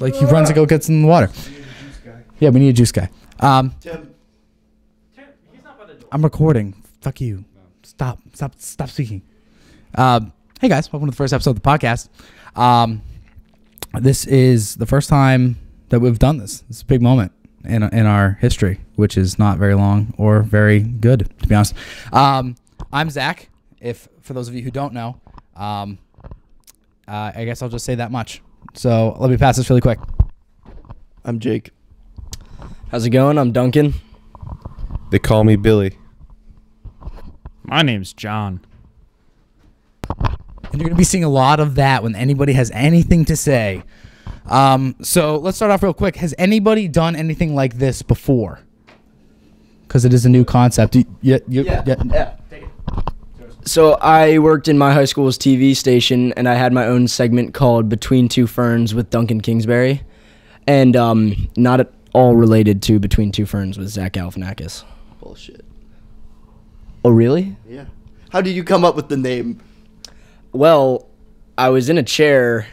like he runs and go gets in the water. Yeah, we need a juice guy. Um, I'm recording. Fuck you. Stop. Stop. Stop speaking. Um, hey guys, welcome to the first episode of the podcast. Um, this is the first time that we've done this. It's a big moment in in our history, which is not very long or very good, to be honest. Um, I'm Zach. If for those of you who don't know, um, uh, I guess I'll just say that much. So let me pass this really quick. I'm Jake. How's it going? I'm Duncan. They call me Billy. My name's John. And you're going to be seeing a lot of that when anybody has anything to say. Um, so let's start off real quick. Has anybody done anything like this before? Because it is a new concept. You, you, you, yeah. So I worked in my high school's TV station, and I had my own segment called Between Two Ferns with Duncan Kingsbury, and um, not at all related to Between Two Ferns with Zach Galifianakis. Bullshit. Oh, really? Yeah. How did you come up with the name? Well, I was in a chair,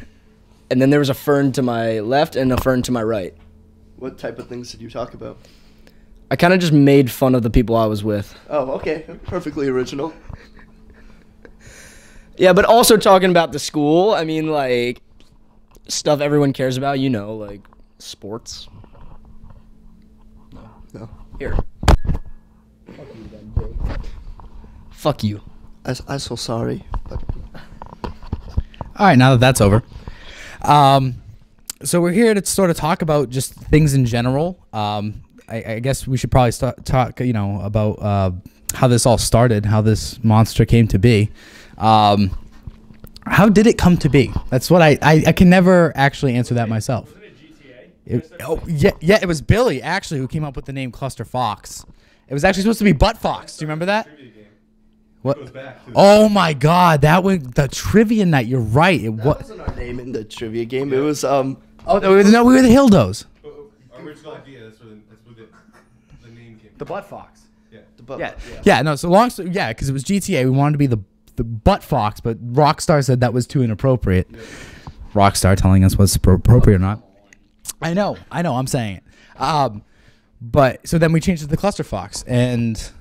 and then there was a fern to my left and a fern to my right. What type of things did you talk about? I kind of just made fun of the people I was with. Oh, okay. Perfectly original. Yeah, but also talking about the school. I mean, like stuff everyone cares about. You know, like sports. No. Here. Fuck you, then, Jake. Fuck you. I, I'm so sorry. But All right, now that that's over. Um, so we're here to sort of talk about just things in general. Um, I, I guess we should probably start talk, you know, about uh, how this all started, how this monster came to be. Um, how did it come to be? That's what I, I, I can never actually answer that myself. It, oh yeah, yeah. It was Billy actually who came up with the name Cluster Fox. It was actually supposed to be Butt Fox. Do you remember that? What? Oh my God, that was the trivia night. You're right. It that was. wasn't our name in the trivia game. It was um. Oh no, no, we were the Hildos. Our original idea, that's where the, that's where the, the name came The Butt Fox. Yeah. The bu- Yeah, yeah. No, so long. So, yeah, because it was GTA. We wanted to be the the Butt Fox, but Rockstar said that was too inappropriate. Rockstar telling us what's appropriate or not. I know, I know. I'm saying it. Um, but so then we changed it to the Cluster Fox, and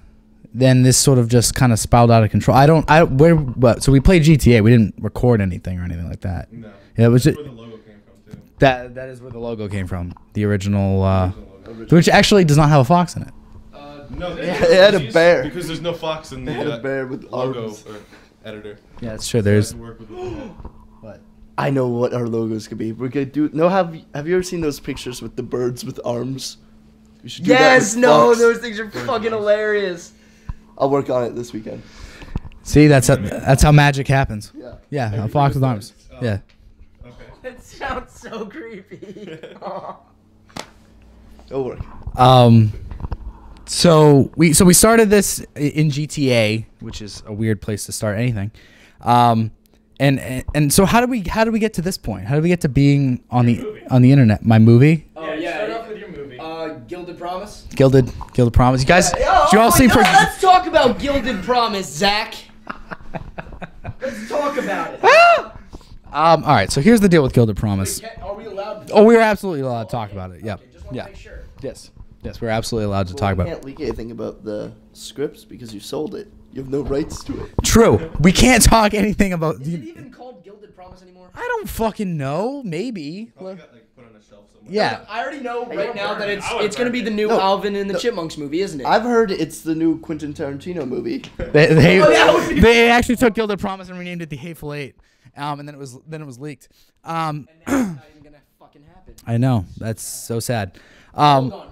then this sort of just kind of spiraled out of control. I don't. I where. But so we played GTA. We didn't record anything or anything like that. No. Yeah, it was just, Where the logo came from, too. that. That is where the logo came from. The original, uh, which actually does not have a fox in it. No, It had a bear. Because there's no fox in the had a uh, bear with logo arms. or editor. Yeah, that's true. There's. So I had to work with it. I know what our logos could be. We're gonna do. No, have have you ever seen those pictures with the birds with arms? We should do that Yes, with no, fox. those things are fucking hilarious. I'll work on it this weekend. See, that's how, that's how magic happens. Yeah. Yeah, a fox with arms. Yeah. Okay. That sounds so creepy. It'll work. Um. So we so we started this in GTA, which is a weird place to start anything. Um. And, and and so how did we how did we get to this point? How did we get to being on the on the internet? My movie, Oh yeah, Start off with your movie. Uh, Gilded Promise. Gilded Gilded Promise. You guys, Oh, you all my see? God, Pro- let's talk about Gilded Promise, Zach. let's talk about it. um. All right. So here's the deal with Gilded Promise. Can- Are we allowed? To Oh, we're absolutely allowed to talk about it. Yeah. Okay, just want Yeah. sure. Yes. Yes, we're absolutely allowed to Well, talk we about it. can't leak anything about the scripts because you sold it. You have no rights to it. True. We can't talk anything about. Is it even called Gilded Promise anymore? I don't fucking know. Maybe. Probably got like put on a shelf somewhere. Yeah. I already know right now that it's I would it's gonna burn be the new No, Alvin and the no. Chipmunks movie, isn't it? I've heard it's the new Quentin Tarantino movie. They they, Oh, that would be- they actually took Gilded Promise and renamed it the Hateful Eight. Um, and then it was then it was leaked. Um, and now it's not even gonna fucking happen. I know that's so sad. Um, Hold on, is it?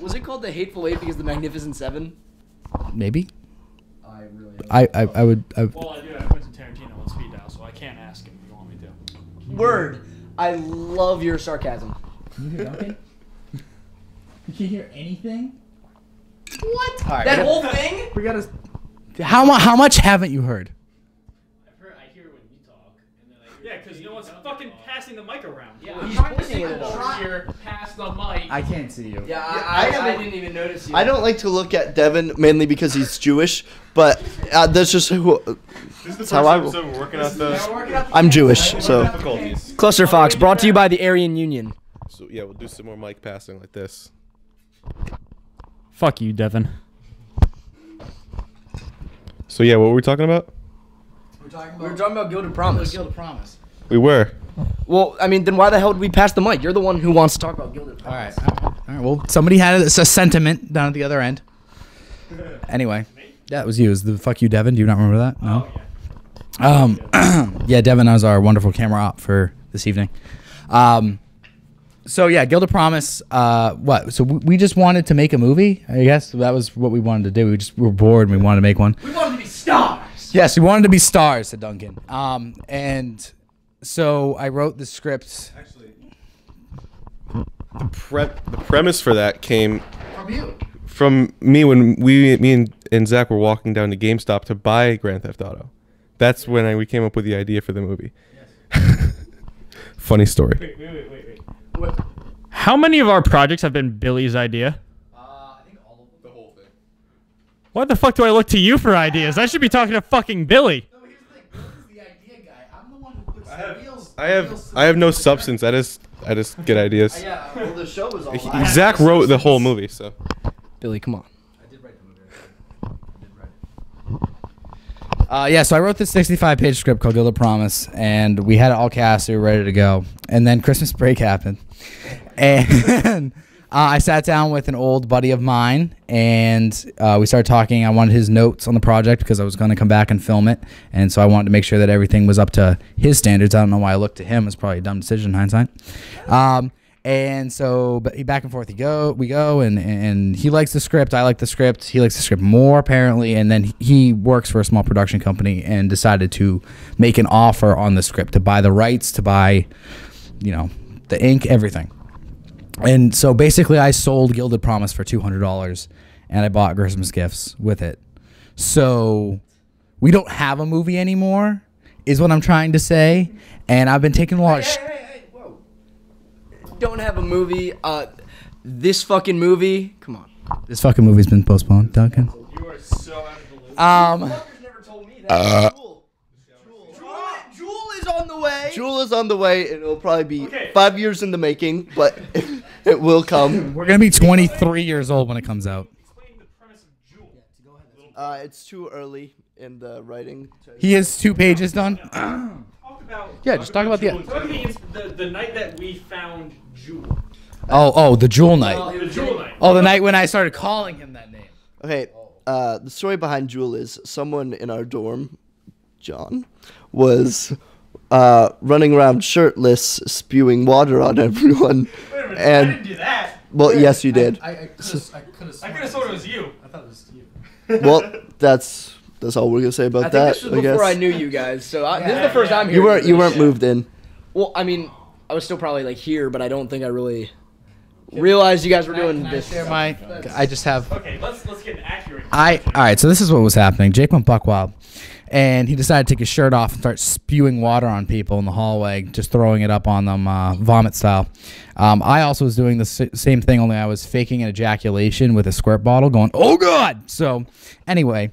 Was it called the Hateful Eight because the Magnificent Seven? maybe. I really. I I, I would. I, Well, I do have Quentin Tarantino on speed dial, so I can't ask him if you want me to. Word. I love your sarcasm. Can you hear Duncan? Did you hear anything? What? All right, that we whole thing? We gotta. How much? How much haven't you heard? I've heard, I hear when you talk, and then I yeah, because no one's fucking passing the mic around. Yeah, He's pointing it at us. here, pass the mic. I can't see you. Yeah, I I, I, I didn't even notice you. I don't like to look at Devin mainly because he's Jewish, but uh, that's just who. This is the first how I roll. episode we're working out the We're working out the I'm Jewish, so. Cluster Fox, brought to you by the Aryan Union. So yeah, we'll do some more mic passing like this. Fuck you, Devin. So yeah, what were we talking about? We're talking We were talking about Gilded Promise. Gilded Promise. We were. Well, I mean, then why the hell did we pass the mic? You're the one who wants to talk about Gilded All right. Promise. All right. All right. Well, somebody had a, a sentiment down at the other end. Anyway, yeah, it was you. It was the fuck you, Devin. Do you not remember that? No. Um, yeah, Devin was our wonderful camera op for this evening. Um, so yeah, Gilded Promise. Uh, what? So we, we just wanted to make a movie. I guess that was what we wanted to do. We just were bored and we wanted to make one. We wanted to be stars. Yes, we wanted to be stars, said Duncan. Um, and so I wrote the script Actually, the prep the premise for that came from you. from me when we me and, and Zach were walking down to GameStop to buy Grand Theft Auto. That's when I, we came up with the idea for the movie. Funny story. Wait, wait, wait, wait, wait. How many of our projects have been Billy's idea? Uh, I think all of the whole thing. Why the fuck do I look to you for ideas? I should be talking to fucking Billy. No, here's the thing. Bill is the idea guy. I'm the one who puts have- I have I have no substance. I just I just get ideas. Yeah, well, the show was all. He- Zach no wrote the whole movie, so Billy, come on. I did write the movie. I did write it. Uh, yeah, so I wrote this 65 page script called Gilded Promise, and we had it all cast, we were ready to go. And then Christmas break happened. And uh, I sat down with an old buddy of mine, and uh, we started talking. I wanted his notes on the project because I was going to come back and film it. And so I wanted to make sure that everything was up to his standards. I don't know why I looked to him. It's probably a dumb decision in hindsight. Um, and so but back and forth he go we go and and he likes the script i like the script he likes the script more apparently and then he works for a small production company and decided to make an offer on the script to buy the rights to buy you know the ink everything and so basically i sold gilded promise for $200 and i bought christmas gifts with it so we don't have a movie anymore is what i'm trying to say and i've been taking a lot of sh- Don't have a movie. Uh, this fucking movie. Come on. this fucking movie's been postponed duncan You are so out of the loop. um never told me that. Jewel. Jewel is on the way. Jewel is on the way, and it'll probably be Okay. five years in the making, but it will come. We're gonna be 23 years old when it comes out. Explain the premise of Jewel. Uh, it's too early in the writing. He has two pages done. Yeah, just talk about the- Talk about the, the the night that we found Jewel. Oh, oh, the Jewel Night. The Jewel night. Oh, the night when I started calling him that name. Okay, uh, the story behind Jewel is someone in our dorm, John, was uh, running around shirtless, spewing water on everyone. Wait a minute, I And didn't do that. well, yes, you did. I, I could have. I could I could have sworn it was you. I thought it was you. Well, that's that's all we're gonna say about I think that. this was I before guess I knew you guys, so I, this is the first yeah. time you weren't you weren't moved in. Well, I mean, I was still probably like here, but I don't think I really realized you guys were doing this. Share my. I just have. Okay, let's let's get an accurate. I all right. So this is what was happening. Jake went buck wild, and he decided to take his shirt off and start spewing water on people in the hallway, just throwing it up on them, uh, vomit style. Um, I also was doing the same thing, only I was faking an ejaculation with a squirt bottle, going, "Oh God!" So anyway,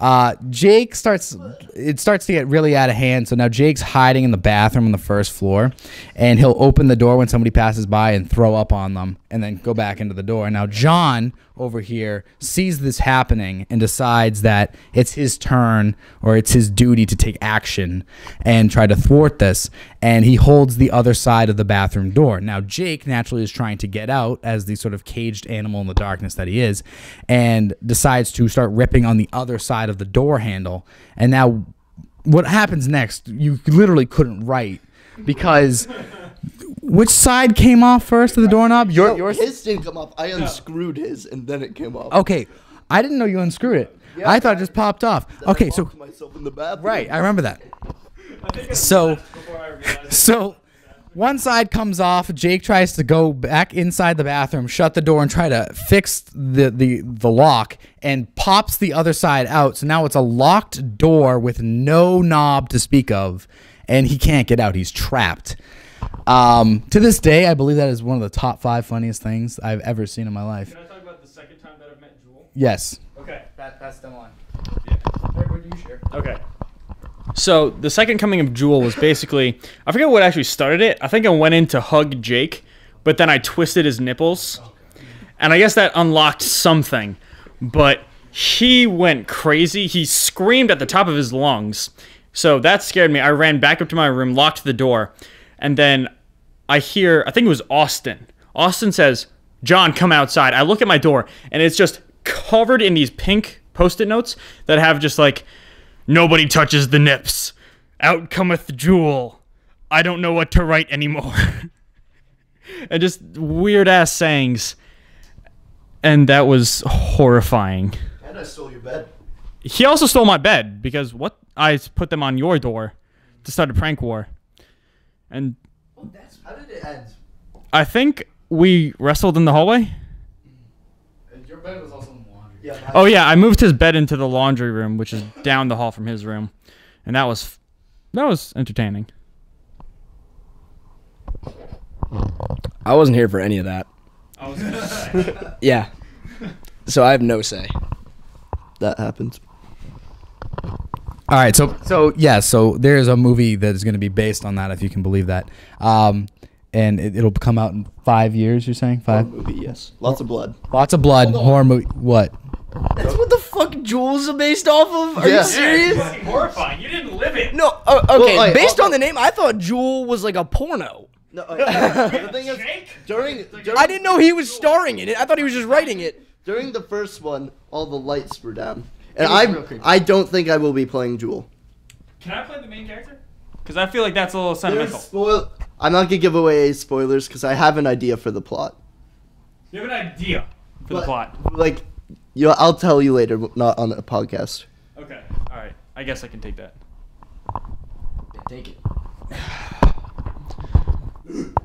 uh, Jake starts. It starts to get really out of hand. So now Jake's hiding in the bathroom on the first floor, and he'll open the door when somebody passes by and throw up on them, and then go back into the door. Now John over here sees this happening and decides that it's his turn or it's his duty to take action and try to thwart this. And he holds the other side of the bathroom door. Now, Jake naturally is trying to get out as the sort of caged animal in the darkness that he is and decides to start ripping on the other side of the door handle. And now, what happens next, you literally couldn't write because. Which side came off first of the doorknob? Your, No, yours? his didn't come off. I unscrewed his, and then it came off. Okay, I didn't know you unscrewed it. I thought it just popped off. Then I Okay, so myself in the bathroom. right, I remember that. So, Before I realized. so one side comes off. Jake tries to go back inside the bathroom, shut the door, and try to fix the the the lock, and pops the other side out. So now it's a locked door with no knob to speak of, and he can't get out. He's trapped. Um, to this day, I believe that is one of the top five funniest things I've ever seen in my life. Can I talk about the second time that I've met Jewel? Yes. Okay. That, that's the one. Okay. So the second coming of Jewel was basically I forget what actually started it. I think I went in to hug Jake, but then I twisted his nipples, and I guess that unlocked something. But he went crazy. He screamed at the top of his lungs. So that scared me. I ran back up to my room, locked the door, and then I hear I think it was Austin. Austin says, "John, come outside." I look at my door, and it's just covered in these pink post-it notes that have just like Nobody touches the nips. Out cometh the Jewel. I don't know what to write anymore. and just weird ass sayings. And that was horrifying. And I stole your bed. He also stole my bed because what I put them on your door to start a prank war. And that's How did it end? I think we wrestled in the hallway. Your bed was also in the laundry. Yeah. Oh yeah, I moved his bed into the laundry room, which is down the hall from his room, and that was that was entertaining. I wasn't here for any of that. I was gonna say. Yeah. So I have no say. That happens. All right, so so yeah, so there's a movie that is going to be based on that, if you can believe that. Um, and it, it'll come out in five years. You're saying Horror five? movie, yes. Lots of blood. Lots of blood, horror movie. What? That's what the fuck Jules are based off of? Are Yeah. you serious? fucking horrifying. You didn't live it. No, uh, okay. Well, like, based also- on the name, I thought Jewel was like a porno. No, uh, the thing is, Jake? during during, I didn't know he was starring in it. I thought he was just writing it. during the first one, all the lights were down, and I I don't think I will be playing Jewel. Can I play the main character? Because I feel like that's a little There's sentimental. spoil. I'm not gonna give away spoilers because I have an idea for the plot. You have an idea for the But, plot. Like, you, I'll tell you later, but not on a podcast. Okay. All right. I guess I can take that. Take it.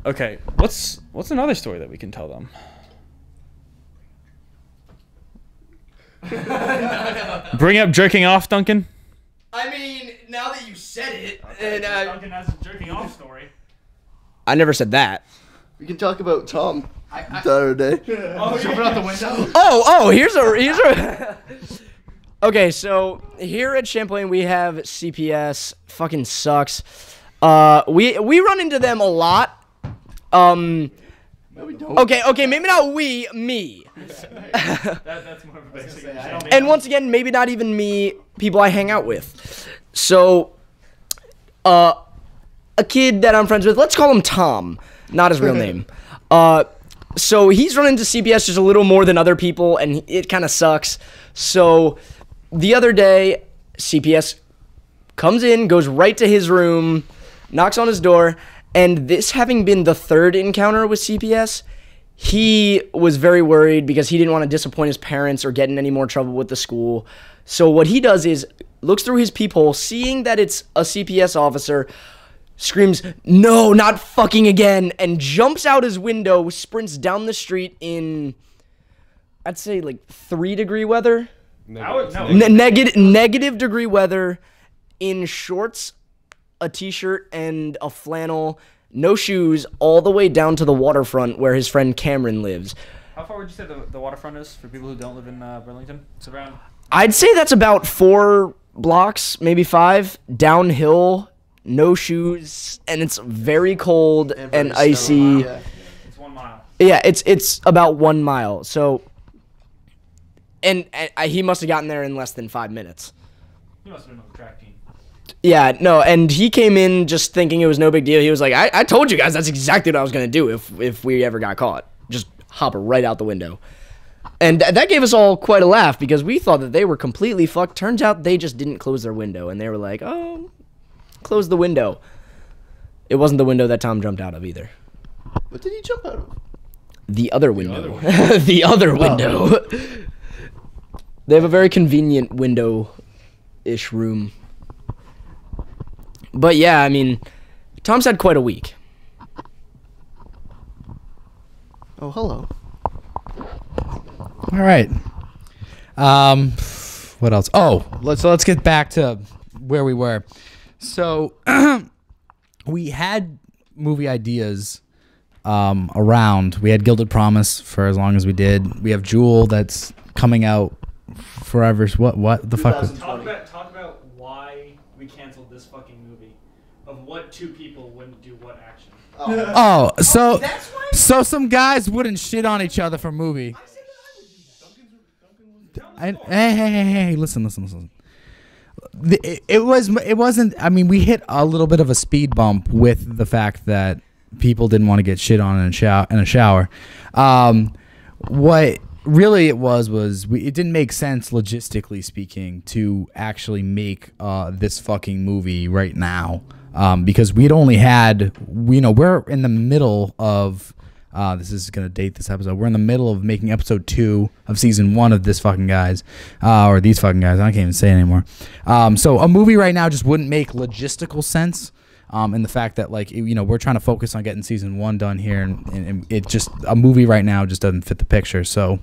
Okay. What's what's another story that we can tell them? Bring up jerking off, Duncan. I mean, now that you said it, and uh, Duncan has a jerking off story. I never said that. We can talk about Tom the other day. Oh, Jumping out the window. Oh, oh, here's a here's a. okay, so here at Champlain we have CPS. Fucking sucks. Uh, we we run into them a lot. Um, No, we don't. okay, okay, maybe not we, me. That, that's more of a basic. and once again, maybe not even me, people I hang out with. So, uh, a kid that I'm friends with, let's call him Tom, not his real name. Uh, so he's run into CPS just a little more than other people, and it kind of sucks. So, the other day, CPS comes in, goes right to his room, knocks on his door, and this having been the third encounter with CPS, he was very worried because he didn't want to disappoint his parents or get in any more trouble with the school. So what he does is looks through his peephole, seeing that it's a CPS officer, screams, "No, not fucking again!" and jumps out his window, sprints down the street in I'd say like 3 degree weather. I would, no. Ne- negative negative degree weather in shorts, a t-shirt and a flannel, no shoes, all the way down to the waterfront where his friend Cameron lives. How far would you say the, the waterfront is for people who don't live in uh, Burlington? It's around. I'd say that's about four blocks, maybe five, downhill, no shoes, and it's very cold and, very icy. Yeah. yeah. It's one mile. it's it's about one mile. So, and, and uh, he must have gotten there in less than five minutes. You must have been on the track team. Yeah, no, and he came in just thinking it was no big deal. He was like, I, I told you guys that's exactly what I was gonna do if if we ever got caught. Just hop right out the window. And th- that gave us all quite a laugh because we thought that they were completely fucked. Turns out they just didn't close their window and they were like, Oh, close the window. It wasn't the window that Tom jumped out of either. What did he jump out of? The other window. the other window. they have a very convenient window ish room. But yeah, I mean, Tom's had quite a week. Oh, hello. All right. Um, what else? Oh, let's let's get back to where we were. So we had movie ideas um, around. We had Gilded Promise for as long as we did. We have Jewel that's coming out forever. What? What the fuck? was- 2000. Talk about talk about why we canceled this fucking movie of what two people wouldn't do what action. Oh, so so some guys wouldn't shit on each other for movie. I, hey, hey, hey, hey, listen, listen, listen. It was it wasn't I mean we hit a little bit of a speed bump with the fact that people didn't want to get shit on in a shower in a shower. Um, what really it was was we, it didn't make sense logistically speaking to actually make uh, this fucking movie right now um, because we'd only had you know we're in the middle of uh, this is gonna date this episode. We're in the middle of making episode two of season one of this fucking guys, uh, or these fucking guys. I can't even say it anymore. Um, so a movie right now just wouldn't make logistical sense. Um, and the fact that like you know we're trying to focus on getting season one done here, and, and, and it just a movie right now just doesn't fit the picture. So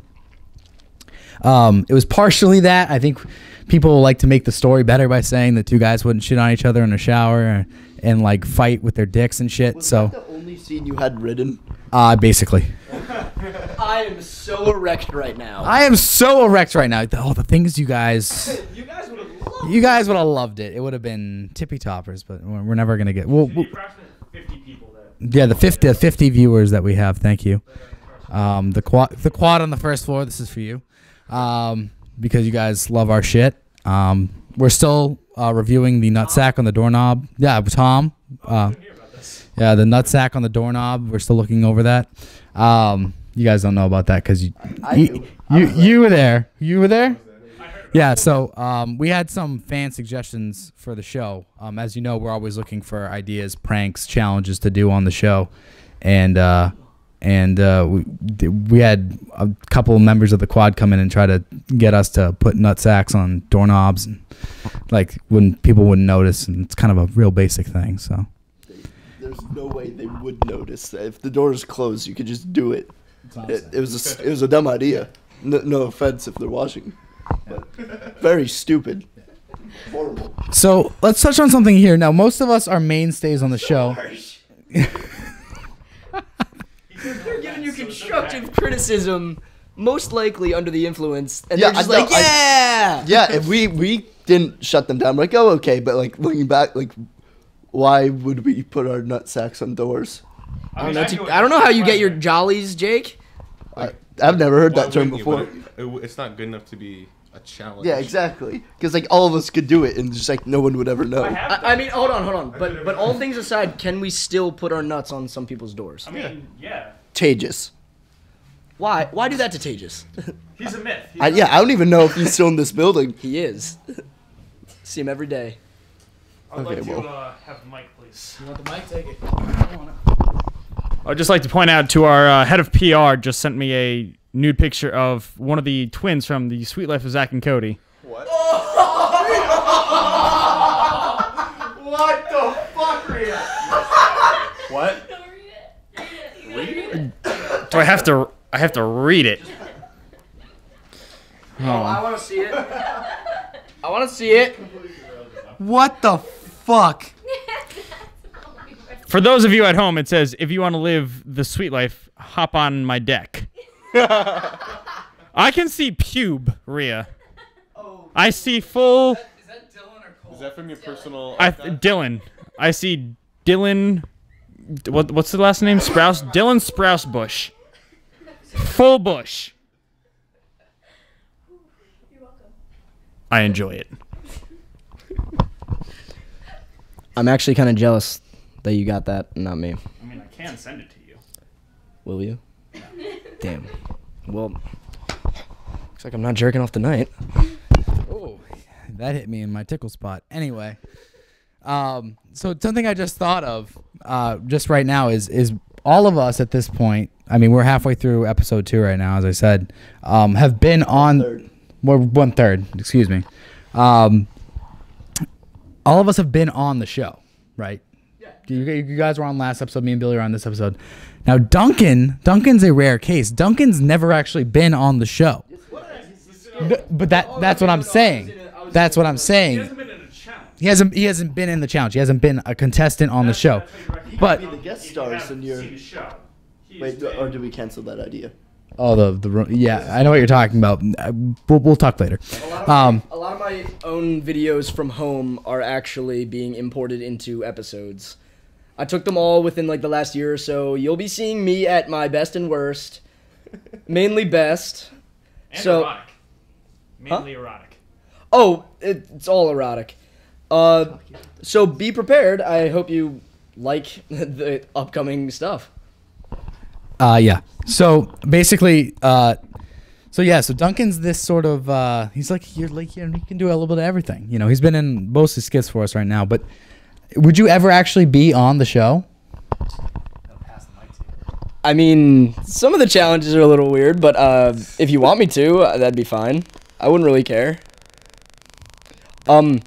um, it was partially that. I think people like to make the story better by saying the two guys wouldn't shit on each other in a shower and, and like fight with their dicks and shit. Was so that the only scene you had written? uh, basically, I am so erect right now. I am so erect right now. Oh, the things you guys, you guys would have loved. you guys would have loved it. It would have been tippy toppers, but we're we're never gonna get. Well, The well 50 people that. yeah, the 50, the 50 viewers that we have. Thank you. Um, the quad, the quad on the first floor. This is for you, um, because you guys love our shit. Um, we're still uh, reviewing the nutsack on the doorknob. Yeah, Tom. Uh, yeah, the nutsack on the doorknob. We're still looking over that. Um, you guys don't know about that because you, you, you, you were there. You were there. Yeah, so um, we had some fan suggestions for the show. Um, as you know, we're always looking for ideas, pranks, challenges to do on the show, and uh, and uh, we we had a couple of members of the quad come in and try to get us to put nut sacks on doorknobs, and like when people wouldn't notice, and it's kind of a real basic thing. So There's no way they would notice. If the door is closed, you could just do it. It, it was a, s- it was a dumb idea. No, no offense if they're watching, but very stupid. Horrible. so let's touch on something here. Now, most of us are mainstays on the show. They're giving you constructive criticism, most likely under the influence, and Yeah, they're just I like, I- yeah. Yeah, if we we didn't shut them down, like oh okay, but like looking back, like why would we put our nut sacks on doors? I don't know. t- I don't know how you get your jollies, Jake. I, I've never heard Why that term wouldn't you? before. It- it- it's not good enough to be a challenge. Yeah, exactly. Because like all of us could do it, and just like no one would ever know. I. I, I mean, hold on, hold on. But but all things aside, can we still put our nuts on some people's doors? I mean, yeah. Tejas. Why? Why do that to Tejas? He's a myth. He's I, a yeah, I don't even know if he's still in this building. he is. See him every day. I'd Okay, like to uh, have the mic, please. You want the mic? Take it. I'd just like to point out to our uh, head of PR just sent me a nude picture of one of the twins from the Suite Life of Zack and Cody. What? Do I have to? I have to read it. Oh, I want to see it. I want to see it. What the fuck? For those of you at home, it says, "If you want to live the sweet life, hop on my deck." I can see pube, Rhea. Oh. I see full. Is that Dylan or Fole Bush. Is that from your personal? I Dylan. I see Dylan. What what's the last name? Sprouse. Dylan Sprouse Bush. Full bush. You're welcome. I enjoy it. I'm actually kind of jealous that you got that, not me. I mean, I can send it to you. Will you? Damn. Well, looks like I'm not jerking off tonight. Oh, that hit me in my tickle spot. Anyway, um, so something I just thought of, uh, just right now is is all of us at this point. I mean, we're halfway through episode two right now, as I said, um, have been on. Third. We're one third. Excuse me. Um, all of us have been on the show, right? Yeah. You, you guys were on last episode. Me and Billy are on this episode. Now, Duncan, Duncan's a rare case. Duncan's never actually been on the show. But that that's what I'm saying. That's what I'm saying. been in a challenge. He hasn't he hasn't been in the challenge. He hasn't been a contestant on the show. But the guest stars in your. Wait, or do we cancel that idea? Oh the the ro- yeah, I know what you're talking about. We'll, we'll talk later. Um, A lot of my my own videos from home are actually being imported into episodes. I took them all within like the last year or so. You'll be seeing me at my best and worst, mainly best. And So- erotic. Mainly erotic. Oh, it, it's all erotic. Uh, so be prepared. I hope you like the upcoming stuff. Uh, yeah. So basically, uh, so yeah, so Duncan's this sort of uh, he's like you're like you know, he can do a little bit of everything. You know, he's been in mostly skits for us right now. But would you ever actually be on the show? I mean, some of the challenges are a little weird, but uh, if you want me to, uh, that'd be fine. I wouldn't really care. Um,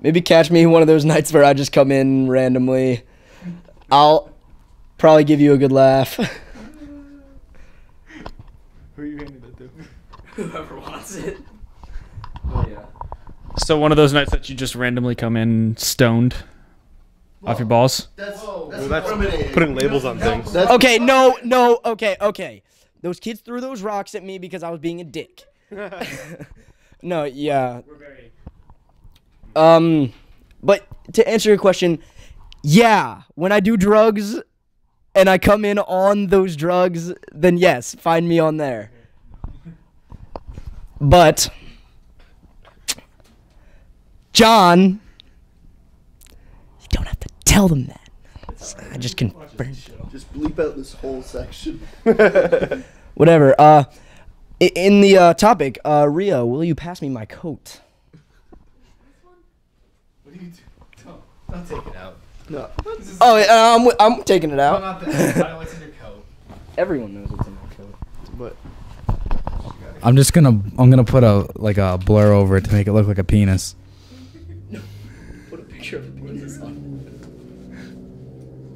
maybe catch me one of those nights where I just come in randomly. I'll probably give you a good laugh. Who are you handing that to? Whoever wants it. Oh yeah. So one of those nights that you just randomly come in stoned off your balls. That's, that's, Well, that's putting labels on things. That's Okay, no, no, okay, okay. Those kids threw those rocks at me because I was being a dick. no, yeah. Um, but to answer your question, yeah, when I do drugs and I come in on those drugs, then yes, find me on there. But John, you don't have to tell them that. I just confirmed. just bleep out this whole section. Whatever. Uh, in the uh, topic, uh, Rio, will you pass me my coat? what do you do Don't take it out. No. Oh, uh, I'm, I'm taking it out. Not that. I know what's in your coat. Everyone knows what's in my coat. But I'm just gonna I'm gonna put a like a blur over it to make it look like a penis. Put a picture of a penis on.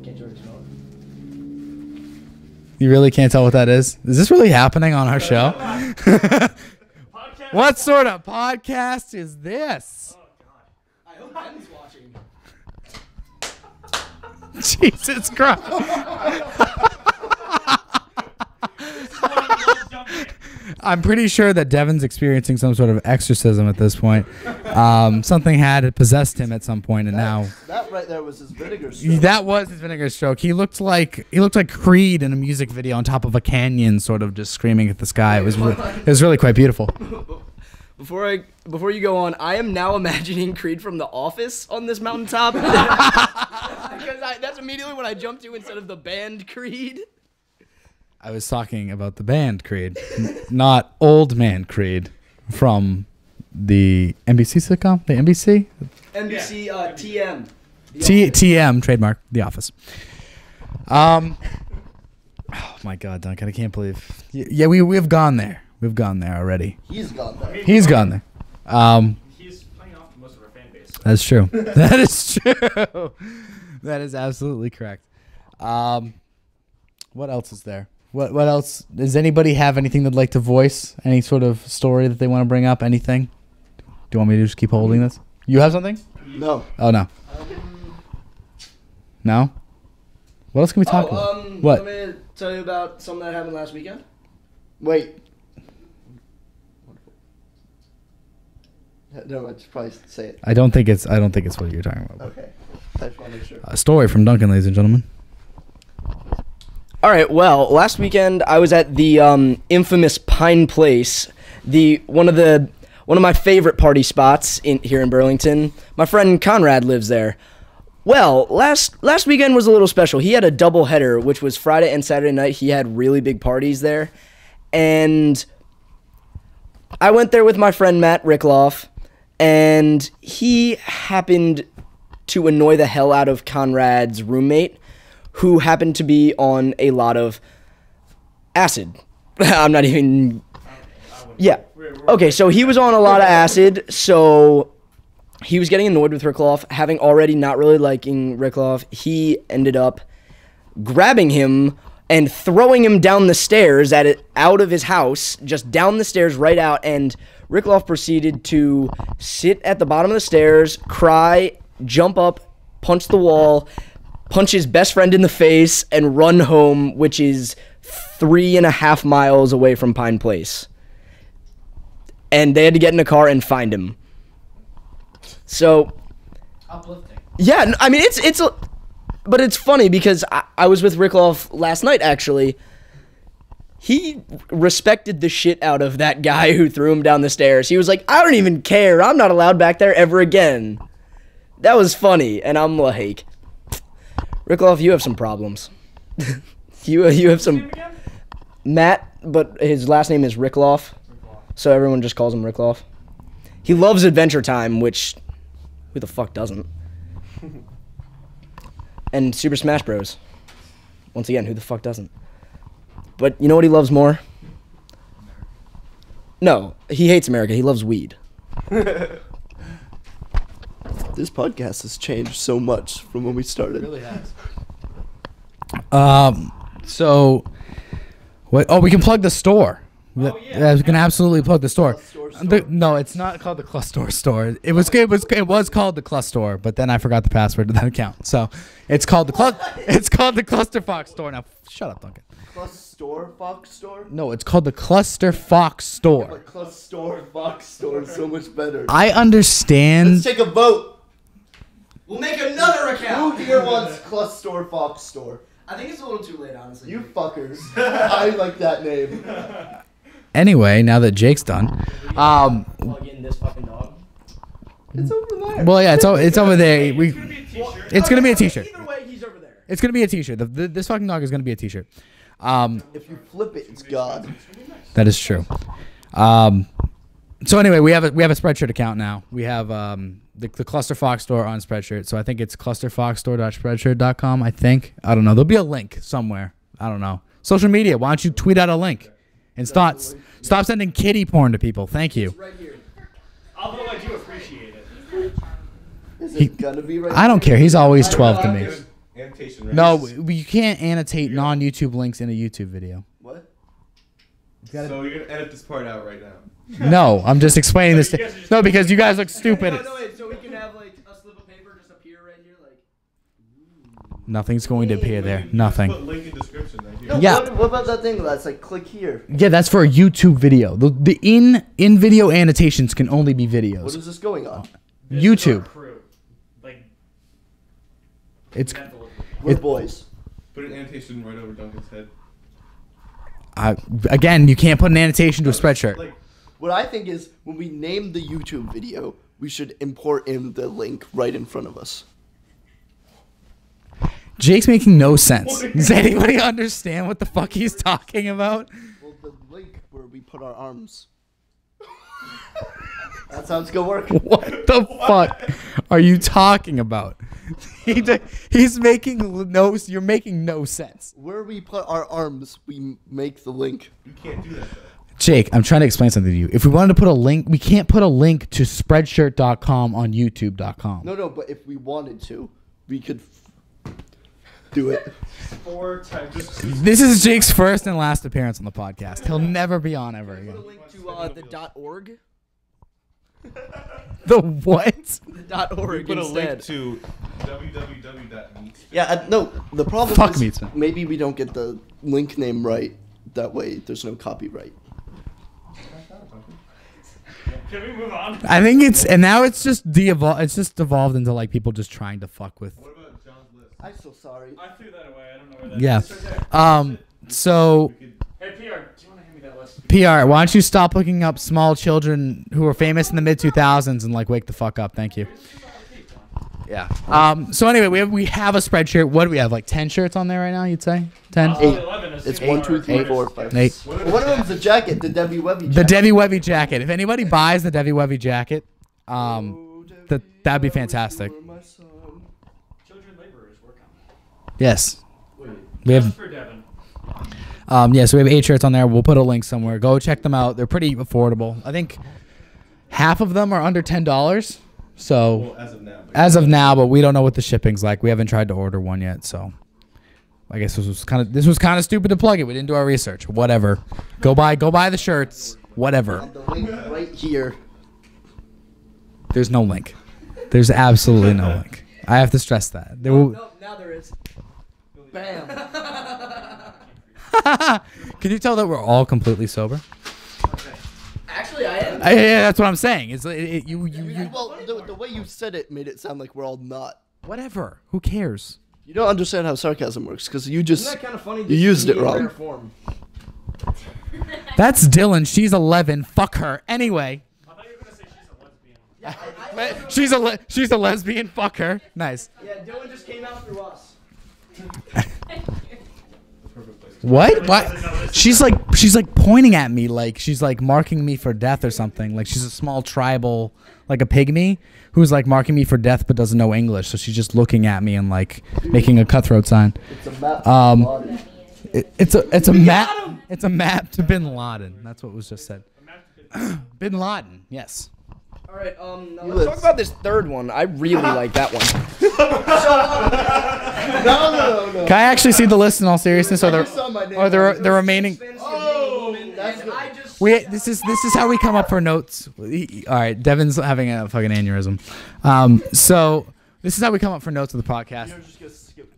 Can't you already smell? You really can't tell what that is. Is this really happening on our show? what sort of podcast is this? Oh God! I hope Ben's watching. Jesus Christ. I'm pretty sure that Devin's experiencing some sort of exorcism at this point. Um, something had possessed him at some point, and now that right there was his vinegar stroke. that was his vinegar stroke. He looked like he looked like Creed in a music video on top of a canyon, sort of just screaming at the sky. It was re- it was really quite beautiful. Before I before you go on, I am now imagining Creed from The Office on this mountaintop. because I, that's immediately what I jumped to instead of the band Creed. I was talking about the band Creed, not Old Man Creed from the NBC sitcom, the NBC NBC uh, TM. T- TM trademark, The Office. Um, oh my God, Duncan, I can't believe. Yeah, we we've gone there. We've gone there already. He's gone there. He's gone there. Um, He's playing off most of our fan base. that's true. that is true. that is absolutely correct. Um, what else is there? What what else? Does anybody have anything they'd like to voice? Any sort of story that they want to bring up? Anything? Do you want me to just keep holding this? You have something? No. Oh no. No. What else can we talk about? um, What? Let me tell you about something that happened last weekend. Wait. No, I should probably say it. I don't think it's. I don't think it's what you're talking about. Okay. I just want to make sure. A story from Duncan, ladies and gentlemen. All right. Well, last weekend I was at the um, infamous Pine Place, the one of the one of my favorite party spots in here in Burlington. My friend Conrad lives there. Well, last last weekend was a little special. He had a double header, which was Friday and Saturday night. He had really big parties there, and I went there with my friend Matt Rickloff, and he happened to annoy the hell out of Conrad's roommate, who happened to be on a lot of acid. I'm not even. Yeah. Okay, so he was on a lot of acid, so he was getting annoyed with Rickloff, having already not really liking Rickloff. He ended up grabbing him and throwing him down the stairs at it out of his house, just down the stairs right out. And Rickloff proceeded to sit at the bottom of the stairs, cry, jump up, punch the wall, punch his best friend in the face, and run home, which is three and a half miles away from Pine Place. And they had to get in a car and find him. So Uplifting. yeah, I mean it's it's a, but it's funny because I, I was with Rickloff last night actually. He respected the shit out of that guy who threw him down the stairs. He was like, "I don't even care. I'm not allowed back there ever again." That was funny, and I'm like, Rickloff, you have some problems. you you have some Matt, but his last name is Rickloff, so everyone just calls him Rickloff. He loves Adventure Time, which who the fuck doesn't? and Super Smash Bros. Once again, who the fuck doesn't? But you know what he loves more? No, he hates America. He loves weed. This podcast has changed so much from when we started. Really has. Um. So, what? Oh, we can plug the store. Oh, yeah. we can absolutely plug the store. Store, The- store. no, it's not called the Cluster Store. It was it was it was called the Cluster Store, but then I forgot the password to that account. So it's called the Clu- It's called the Cluster Fox Store. Now, shut up, Duncan. Plus store, Fox store. No, it's called the Cluster Fox Store. But plus store, Fox store is so much better. I understand. Let's take a vote. We'll make another account. Who here wants Clus Store Fox Store? I think it's a little too late, honestly. You fuckers. I like that name. Anyway, now that Jake's done, um, plug in this fucking dog. It's over there. well, yeah, it's o- it's over there. We, it's gonna be a T-shirt. Either way, he's over there. It's gonna be a T-shirt. The, the, this fucking dog is gonna be a T-shirt. Um, If you flip it, it's God. that is true. Um, so anyway, we have a we have a Spreadshirt account now. We have um, the, the Cluster Fox store on Spreadshirt. So I think it's clusterfoxstore.spreadshirt.com. I think I don't know. There'll be a link somewhere. I don't know. Social media. Why don't you tweet out a link and stop stop sending kitty porn to people? Thank you. Right here. Although I do appreciate it. Is He- gonna be right? I don't care. He's always twelve to me. Annotation rights. No, you can't annotate non-YouTube links in a YouTube video. What? So you're gonna edit this part out right now. No, I'm just explaining this. To, guys just- no, because you guys look stupid. No, no, wait. So we can have like a slip of paper just appear right here, like. Nothing's going to appear there. Nothing. Put link in description right here. No, Yeah. What, what about that thing that's like click here? Yeah, that's for a YouTube video. The, the in in video annotations can only be videos. is this going on? YouTube. Crew. Like, It's We're It- boys. Put an annotation right over Duncan's head. I, again, you can't put an annotation to a spreadshirt. Like, What I think is when we name the YouTube video, we should import in the link right in front of us. Jake's making no sense. Does anybody understand what the fuck he's talking about? Well, the link where we put our arms. That's how it's gonna work. What the fuck are you talking about? He, d- he's making no. You're making no sense. Where we put our arms, we make the link. you can't do that though. Jake, I'm trying to explain something to you. If we wanted to put a link, we can't put a link to spreadshirt.com on youtube.com. No, no, but if we wanted to, we could f- do it. four times. This is Jake's first and last appearance on the podcast. He'll never be on ever again. Put a link to uh, the .org. The what? Dot .org Put a instead. link to www.meets. Yeah, uh, no. The problem Fuck is me, Sven. maybe we don't get the link name right. That way, there's no copyright. can we move on? I think it's and now it's just de-evol- It's just evolved into like people just trying to fuck with. What about John's list? I'm so sorry. I threw that away. I don't know where that Yeah. is. Um. So PR, why don't you stop looking up small children who were famous in the mid 2000s and like wake the fuck up? Thank you. Yeah. Um. So anyway, we have we have a spreadshirt. What do we have? Like ten shirts on there right now? You'd say ten. Uh, Eight. 11 is It's eight. one, two, three, Eight. four, five. Eight. One of them's the jacket, the Debbie Webby The jacket. Debbie Webby jacket. If anybody buys the Debbie Webby jacket, um, that that'd be fantastic. Children laborers work on. Yes. Wait. We have Just for Devin. Um, yeah, so we have eight shirts on there. We'll put a link somewhere. Go check them out. They're pretty affordable. I think half of them are under ten dollars. So Well, as of now. but- as of now, but we don't know what the shipping's like. We haven't tried to order one yet. So I guess this was kind of this was kind of stupid to plug it. We didn't do our research. Whatever. Go buy go buy the shirts. Whatever. The link right here. There's no link. There's absolutely no link. I have to stress that. There will, Nope, now there is. Bam. Can you tell that we're all completely sober? Actually, I am. I, yeah, that's what I'm saying. It's it, it, you, you, you. Well, the, the way you said it made it sound like we're all not. Whatever. Who cares? You don't understand how sarcasm works because you just. Isn't that kind of funny? You used it wrong. Form? That's Dylan. She's 11. Fuck her. Anyway. I thought you were gonna say she's a lesbian. She's a le- she's a lesbian. Fuck her. Nice. Yeah, Dylan just came out through us. What? What? She's like she's like pointing at me like she's like marking me for death or something. Like she's a small tribal, like a pygmy, who's like marking me for death but doesn't know English. So she's just looking at me and like making a cutthroat sign. It's a map. Um, Um, It, it's a it's a map. It's a map to Bin Laden. That's what was just said. Bin Laden. Yes. All right, um, now You let's live. talk about this third one. I really like that one. no, no, no, no. Can I actually see the list in all seriousness? Are there just saw my name are there the remaining? Oh, that's good. I just We this is this is how we come up for notes. All right, Devin's having a fucking aneurysm. Um, so this is how we come up for notes of the podcast. You're just gonna skip.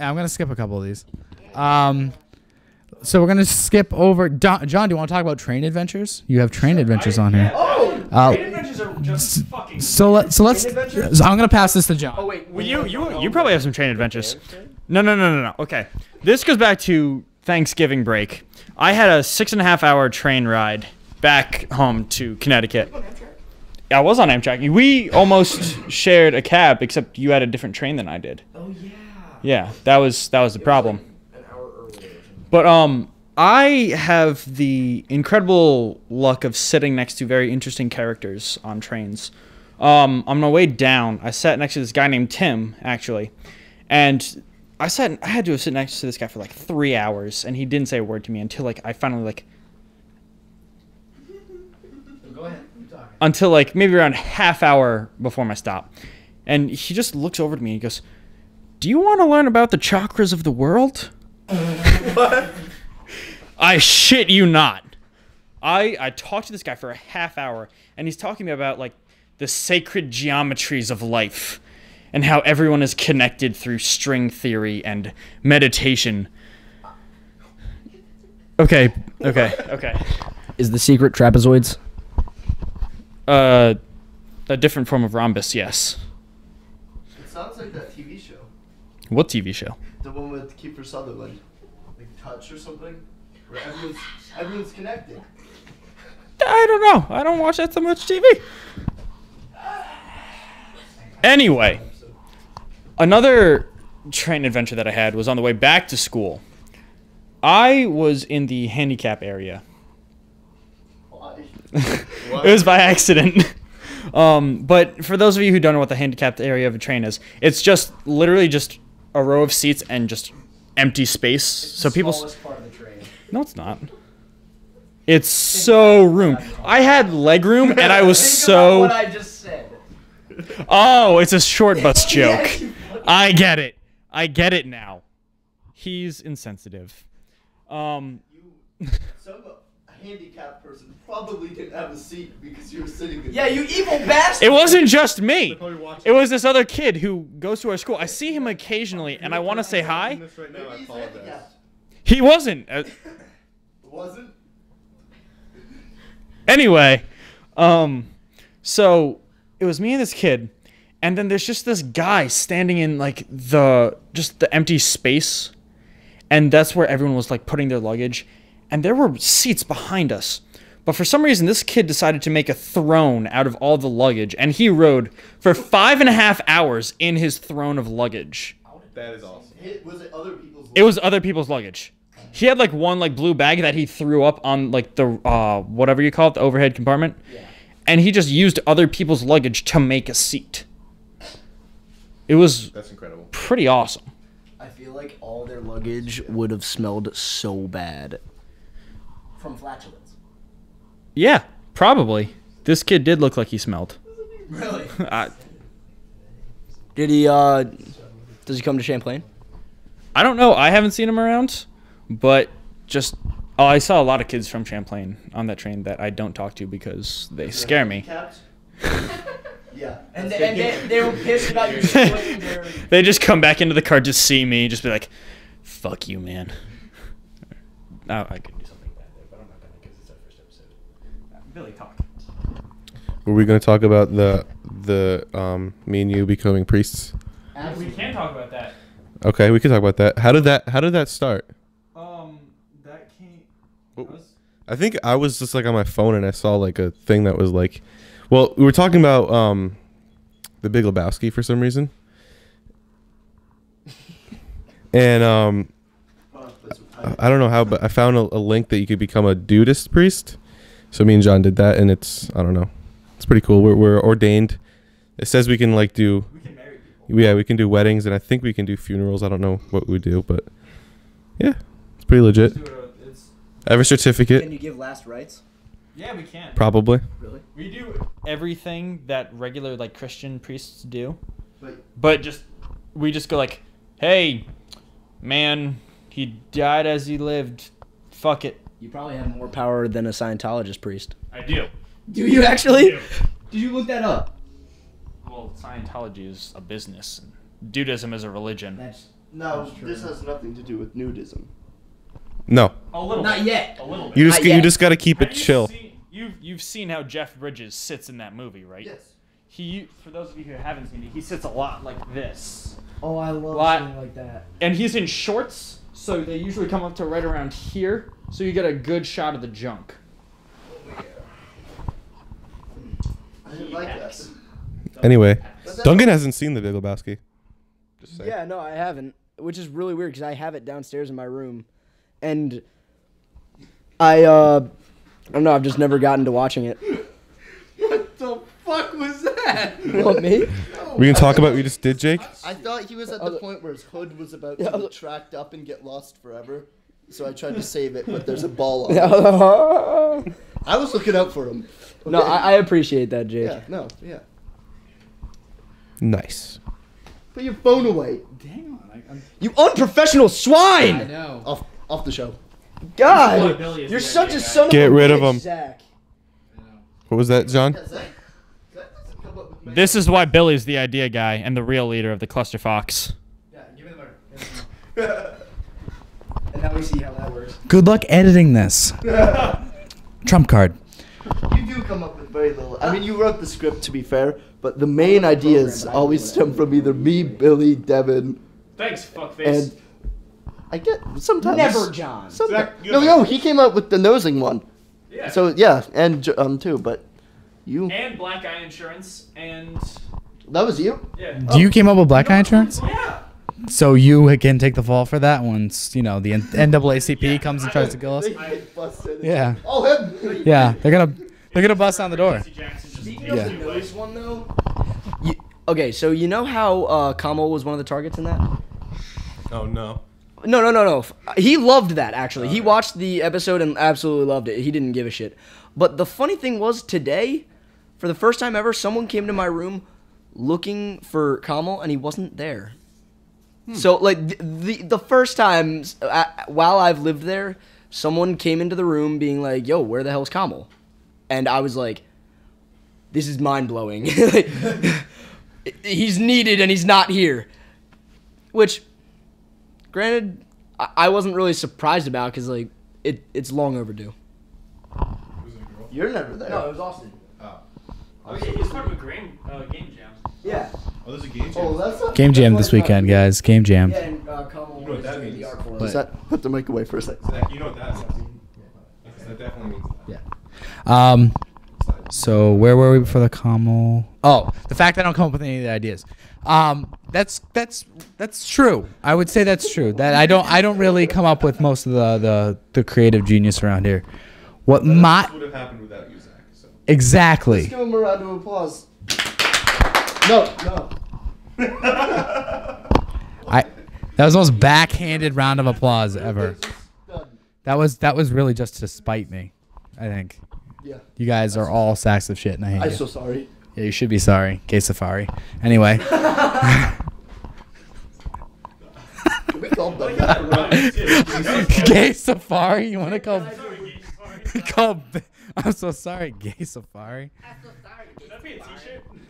I'm gonna skip a couple of these. Um, so we're gonna skip over. Don, John, do you want to talk about train adventures? You have train adventures on here. Oh, Uh, Adventures are just fucking. so let so let's. So I'm gonna pass this to John. Oh wait, Well, you you you probably have some train adventures. No no no no no. Okay, this goes back to Thanksgiving break. I had a six and a half hour train ride back home to Connecticut. I was on Amtrak. We almost shared a cab, except you had a different train than I did. Oh yeah. Yeah, that was that was the problem. An hour earlier. But um, I have the incredible luck of sitting next to very interesting characters on trains. Um, on my way down, I sat next to this guy named Tim, actually, and I sat. I had to sit next to this guy for like three hours, and he didn't say a word to me until like I finally like Go ahead. Until like maybe around half hour before my stop, and he just looks over to me and he goes, "Do you want to learn about the chakras of the world?" I shit you not. I I talked to this guy for a half hour, and he's talking to me about like the sacred geometries of life, and how everyone is connected through string theory and meditation. Okay, okay, okay. Is the secret trapezoids? Uh, a different form of rhombus, yes. it sounds like that TV show, What TV show? the one with Kiefer Sutherland, like Touch or something, where everyone's everyone's connected. I don't know. I don't watch that so much TV. Anyway, another train adventure that I had was on the way back to school. I was in the handicap area. It was by accident. Um, but for those of you who don't know what the handicapped area of a train is, it's just literally just a row of seats and just empty space. so people. s- part of the train. No, it's not. It's so room. I had leg room and I was so. what I just said. Oh, it's a short bus joke. I get it. I get it now. He's insensitive. Um, Some handicapped person probably didn't have a seat because you were sitting. In Yeah, you evil bastard. it wasn't just me. It was this other kid who goes to our school. I see him occasionally, and I want to say hi. He wasn't. Uh, Wasn't? anyway, um, so it was me and this kid, and then there's just this guy standing in like the just the empty space, and that's where everyone was like putting their luggage, and there were seats behind us. But for some reason, this kid decided to make a throne out of all the luggage, and he rode for five and a half hours in his throne of luggage. That is awesome. Hit, was it other people's? luggage. It was other people's luggage. He had like one like blue bag that he threw up on like the uh whatever you call it, the overhead compartment. And he just used other people's luggage to make a seat. It was That's incredible. pretty awesome. I feel like all their luggage would have smelled so bad. From flatulence. Yeah, probably. This kid did look like he smelled. Really? I, Did he, uh, does he come to Champlain? I don't know. I haven't seen him around, but just oh, I saw a lot of kids from Champlain on that train that I don't talk to because they scare me. Yeah. And, that's they, and they, they were pissed about you. They just come back into the car to see me, just be like, "Fuck you, man." No, I could do something bad there, but I'm not gonna because it's our first episode. Billy, talk. Were we going to talk about the the um me and you becoming priests? We can talk about that. Okay, we can talk about that. How did that How did that start? Um, that came. What- I think I was just like on my phone and I saw like a thing that was like, well, we were talking about um, the Big Lebowski for some reason, and um, I- don't know how, but I found a, a link that you could become a Dudeist priest. So me and John did that, and it's I don't know, it's pretty cool. We're we're ordained. It says we can like do, We can marry people. yeah, we can do weddings, and I think we can do funerals. I don't know what we do, but yeah, it's pretty legit. It's, I have a certificate, Can you give last rites? yeah, we can. probably. Really? We do everything that regular like Christian priests do, But- but just we just go like, "Hey, man, he died as he lived. Fuck it." You probably have more power than a Scientologist priest. I do. Do you actually? do. Did you look that up? Well, Scientology is a business, and Dudeism is a religion. That's No, That's this has nothing to do with nudism. No, A little. not yet. A little. you just Not you yet. just got to keep it you chill. Seen, you've you've seen how Jeff Bridges sits in that movie, right? Yes. He, for those of you who haven't seen it, he sits a lot like this, Oh, I love Lot- something like that. and he's in shorts, so they usually come up to right around here, so you get a good shot of the junk. I didn't like that. Anyway, But that- Duncan hasn't seen the Big Lebowski. Just. Yeah, no, I haven't, which is really weird because I have it downstairs in my room, and I uh, I don't know. I've just never gotten to watching it. What the fuck was that? What me? We can talk about what you just did, Jake. I thought he was at the point where his hood was about to was- be tracked up and get lost forever. So I tried to save it, but there's a ball on it. I was looking out for him. Okay? I, I appreciate that, Jake. Yeah, no, yeah. Nice. Put your phone away. Hang on. I, I'm, You unprofessional swine! know. Off, off the show. God, you're such a guy. son of Get a rid of bitch, him. Zach. What was that, John? That- that doesn't come up with my- This is why Billy's the idea guy and the real leader of the Cluster Fox. Yeah, give me the butter. And now we see how that works. Good luck editing this. Trump card. You do come up with very little. I mean, you wrote the script to be fair, but the main ideas always stem from either me, Billy, Devin, Thanks, fuckface. and I get sometimes. Never John. Sometimes, no, no, he came out with the nosing one. yeah. So yeah, and um too, but you and black eye insurance and that was you. yeah. Do you came up with black eye insurance? Yeah. So you can take the fall for that once you know the N- NAACP comes and tries to kill us. They get busted. Yeah. Oh him. Yeah, they're gonna they're gonna bust down the door. Yeah. Nose one though. You, okay, so you know how uh, Kamal was one of the targets in that? Oh no. No, no, no, no. He loved that actually. He watched the episode and absolutely loved it. He didn't give a shit. But the funny thing was today, for the first time ever, someone came to my room looking for Kamal and he wasn't there. So like the, the the first time uh, while I've lived there, someone came into the room being like, "Yo, where the hell's Kamal?" And I was like, "This is mind blowing. he's needed and he's not here." Which granted, I, I wasn't really surprised about because like it it's long overdue. You're never there. No, it was Austin. Oh yeah, he's talking about game, uh, game jams. Yeah. Oh, there's a game. Oh, that's not. Game jam this weekend, guys. Game jam. Yeah, and uh, Kamal know what that means. Does that put the mic away for a second? You know what that means? That definitely means that. Um. So where were we before the Kamal? Oh, the fact that I don't come up with any of the ideas. Um, that's that's that's true. I would say that's true. That I don't I don't really come up with most of the the, the creative genius around here. What my would have happened without you, Zach. So. exactly? Give him a round of applause. No, no. I that was the most backhanded round of applause ever. That was that was really just to spite me. I think Yeah. you guys are all sacks of shit, and I hate I'm you. so sorry. yeah, you should be sorry, Gay Safari. Anyway, We called them that. Gay Safari. You want to call call? I'm so sorry, Gay Safari.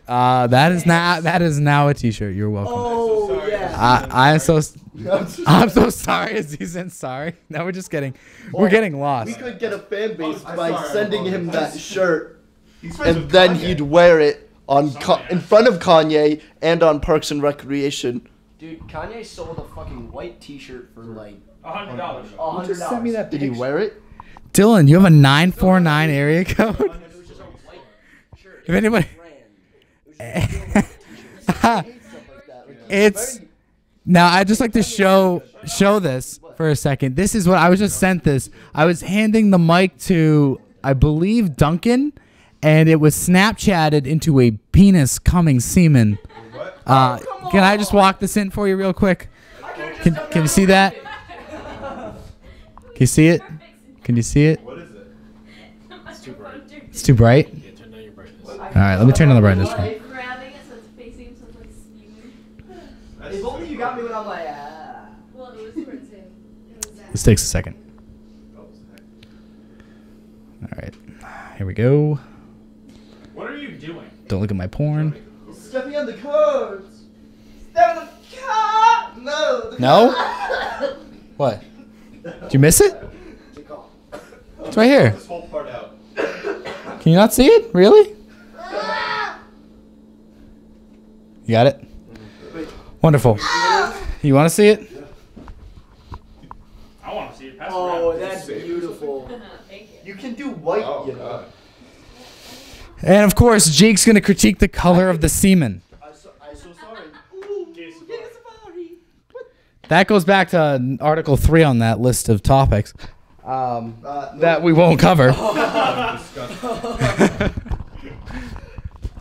Uh, that is now that is now a T-shirt. You're welcome. Oh yeah. I I'm so I'm so sorry. Aziz and sorry. Now we're just getting we're getting lost. We could get a fan base by sending him that shirt and then he'd wear it on Ka- in front of Kanye and on Parks and Recreation. Dude, Kanye sold a fucking white T-shirt for like A hundred dollars. a hundred dollars. Did he wear it? Dylan, you have a 949 area code? if anybody. it's. Now, I'd just like to show show this for a second. This is what I was just sent this. I was handing the mic to, I believe, Duncan, and it was Snapchatted into a penis coming semen. Uh, can I just walk this in for you real quick? Can, can you see that? Can you see it? Can you see it? What is it? It's too bright. All right, let me turn on the brightness. grabbing it so it's facing so it's like spewing. If only you got me when I'm like, ah. Well, it was towards him. It was that. This takes a second. All right, here we go. What are you doing? Don't look at my porn. Stepping on the cards. Stepping on the card. No. No? What? Did you miss it? It's right here. This whole part out. Can you not see it? Really? You got it? Wonderful. You want to see it? I want to see it. Pass Oh, that's beautiful. You. You can do white, Oh, you know. And of course, Jake's going to critique the color of the semen. I'm so, I'm so sorry. That goes back to Article 3 on that list of topics um, Uh, no, that we won't cover.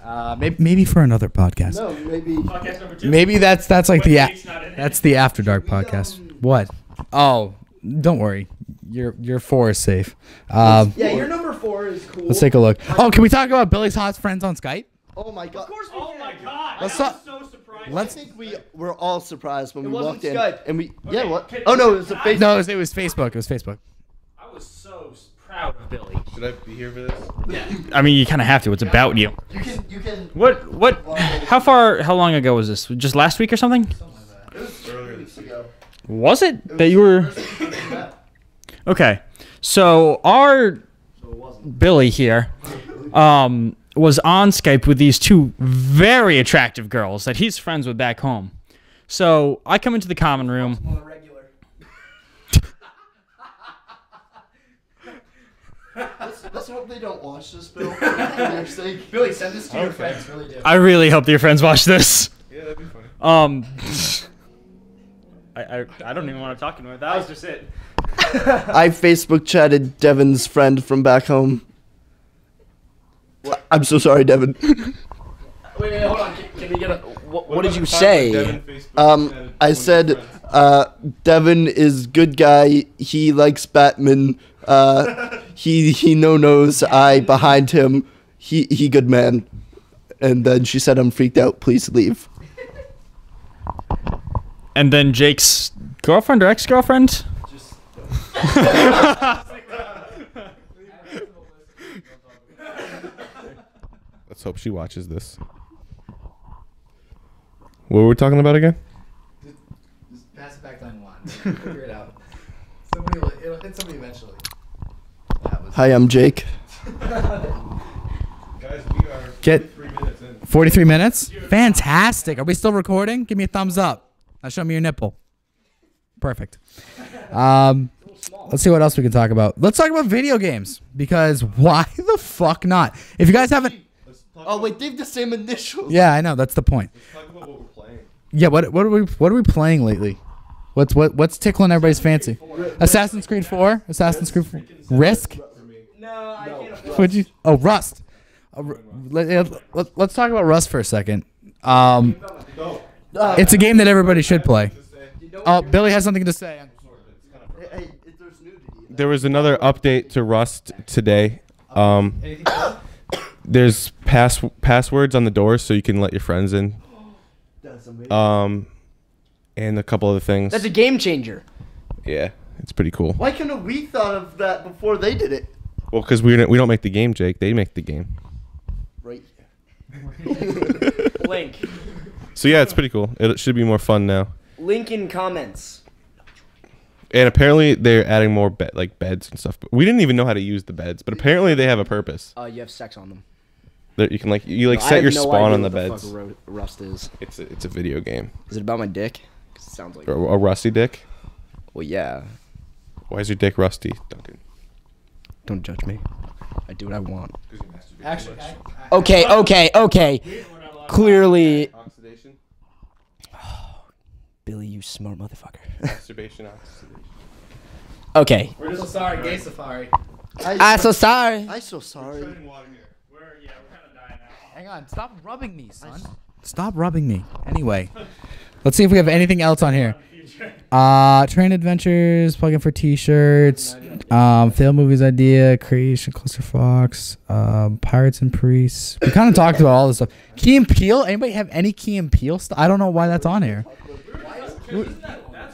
uh, maybe, maybe for another podcast. no, maybe. Podcast number two. Maybe that's that's like the a- Jake's not in it. that's the After Dark podcast. What? Oh, don't worry. Your your four is safe. Um, Yeah, your number four is cool. let's take a look. Oh, can we talk about Billy's hot friends on Skype? Oh my god. Of course! Oh my god. Let's I talk- was so surprised. I Let's. think we were all surprised when we wasn't walked in, Skype. and we yeah what? can- Oh no, it was a can Facebook. No, it was, it was Facebook. It was Facebook. I was so proud of Billy. Should I be here for this? Yeah. I mean, you kind of have to. It's about you. You can you can. What? What? How far? How long ago was this? Just last week or something? Something like it was two weeks ago. Was it that you were? Okay, so our Billy here um, was on Skype with these two very attractive girls that he's friends with back home. So I come into the common room. Regular. Let's, let's hope they don't watch this, Bill. For their sake. Billy, send this to your friends. Really do. I really hope that your friends watch this. Yeah, that'd be funny. Um, I, I, I don't even want to talk anymore. That was just it. I Facebook chatted Devin's friend from back home. I'm so sorry, Devin. Wait, wait, hold on. Can, can we get a? What, what did you say? Um, I said uh, Devin is good guy. He likes Batman. Uh, he he no knows I behind him. He he good man. And then she said, "I'm freaked out. Please leave." And then Jake's girlfriend or ex-girlfriend? Let's hope she watches this. What were we talking about again? Just pass it back down the line. Figure it out. Somebody will, it'll hit somebody eventually. That was Hi, I'm Jake. Guys, we are Get- three minutes in. 43 minutes. Fantastic. Are we still recording? Give me a thumbs up. Now show me your nipple. Perfect. Um, let's see what else we can talk about. Let's talk about video games because why the fuck not? If you guys haven't, Let's talk, Oh wait, they have the same initials. yeah, I know that's the point. talk about what we're playing. Yeah, what what are we what are we playing lately? What's what what's tickling everybody's fancy? Assassin's Creed 4, Assassin's Creed 4. Risk. No, I can't. Would you? Oh, Rust. Uh, let, let, us talk about Rust for a second. Um, it's a game that everybody should play. Oh, Billy has something to say. Hey, hey, if there's nudity. in There was another update to Rust today. Um, there's pass passwords on the doors so you can let your friends in. That's amazing. Um, and a couple other things. That's a game changer. yeah, it's pretty cool. Why couldn't we thought of that before they did it? Well, because we don't, we don't make the game, Jake. They make the game. Right. Link. So yeah, it's pretty cool. It should be more fun now. Link in comments. And apparently they're adding more bed like beds and stuff. But we didn't even know how to use the beds. But apparently they have a purpose. Uh, you have sex on them. There, you can like you like I set your no spawn idea on the what beds. fuck Rust is. It's a, it's a video game. Is it about my dick? 'Cause it sounds like. A, a rusty dick. Well, yeah. Why is your dick rusty, Duncan? Don't judge me. I do what I want. Actually, Okay, okay, okay. Clearly, Oxidation. Billy, you smart motherfucker. Masturbation. Oxidation. Okay. we're so sorry, gay safari. I'm so sorry. I'm so sorry. We're, yeah, we're kind of dying now. Hang on, stop rubbing me, son. Stop rubbing me. Anyway, let's see if we have anything else on here. Uh, train adventures, plugin for t-shirts, um, fail movies idea, creation, cluster fox, um, pirates and priests. We kind of talked about all this stuff. Key and Peele. Anybody have any Key and Peele stuff? I don't know why that's on here.